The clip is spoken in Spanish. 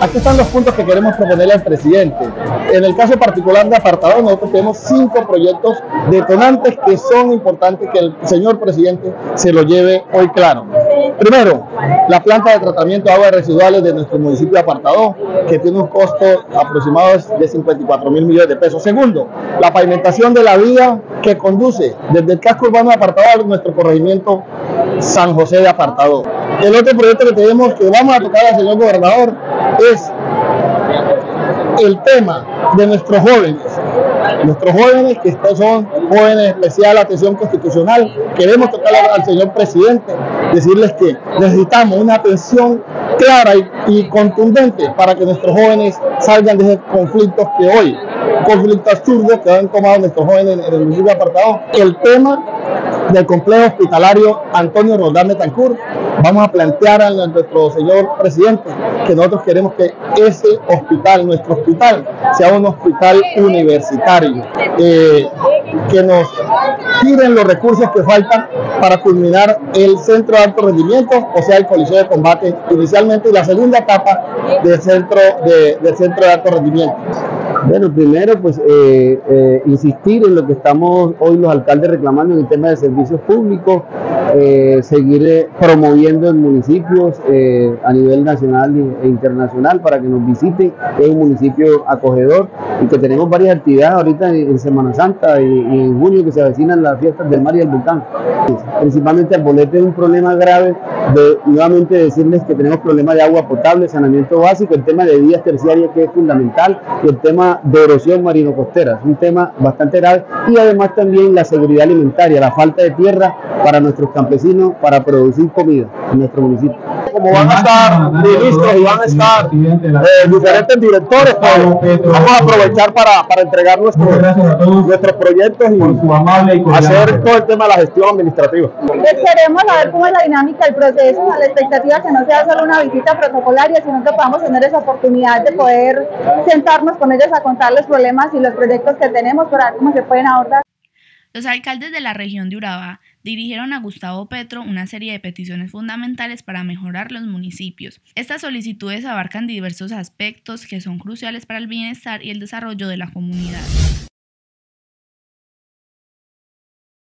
Aquí están los puntos que queremos proponerle al presidente. En el caso particular de apartado, nosotros tenemos cinco proyectos detonantes que son importantes que el señor presidente se lo lleve hoy claro. Primero, la planta de tratamiento de aguas residuales de nuestro municipio de Apartado, que tiene un costo aproximado de 54 mil millones de pesos. Segundo, la pavimentación de la vía que conduce desde el casco urbano de Apartado a nuestro corregimiento San José de Apartado. El otro proyecto que tenemos que vamos a tocar al señor gobernador es el tema de nuestros jóvenes. Nuestros jóvenes, que estos son jóvenes especial atención constitucional, queremos tocar al señor presidente, decirles que necesitamos una atención clara y, contundente para que nuestros jóvenes salgan de esos conflictos que hoy, conflictos absurdos que han tomado nuestros jóvenes en, el municipio apartado. El tema del complejo hospitalario Antonio Rodán de Tancur. Vamos a plantear a nuestro señor presidente que nosotros queremos que ese hospital, nuestro hospital, sea un hospital universitario, eh, que nos tiren los recursos que faltan para culminar el centro de alto rendimiento, o sea, el coliseo de combate inicialmente y la segunda etapa del centro de, del centro de alto rendimiento. Bueno, primero, pues eh, eh, insistir en lo que estamos hoy los alcaldes reclamando en el tema de servicios públicos, eh, seguir promoviendo en municipios a nivel nacional e internacional para que nos visiten. Es un municipio acogedor y que tenemos varias actividades ahorita en, Semana Santa y, en junio que se avecinan las fiestas del mar y del volcán. Principalmente el bolete es un problema grave de nuevamente decirles que tenemos problemas de agua potable, saneamiento básico, el tema de vías terciarias que es fundamental y el tema de erosión marino-costera, es un tema bastante grave y además también la seguridad alimentaria, la falta de tierra para nuestros campesinos para producir comida en nuestro municipio. Como van a estar ministros y van a estar eh, diferentes directores, pues, vamos a aprovechar para, para entregar nuestros, nuestros proyectos y hacer todo el tema de la gestión administrativa. Queremos saber cómo es la dinámica del proceso, la expectativa que no sea solo una visita protocolaria, sino que podamos tener esa oportunidad de poder sentarnos con ellos a contar los problemas y los proyectos que tenemos para ver cómo se pueden abordar. Los alcaldes de la región de Urabá dirigieron a Gustavo Petro una serie de peticiones fundamentales para mejorar los municipios. Estas solicitudes abarcan diversos aspectos que son cruciales para el bienestar y el desarrollo de la comunidad.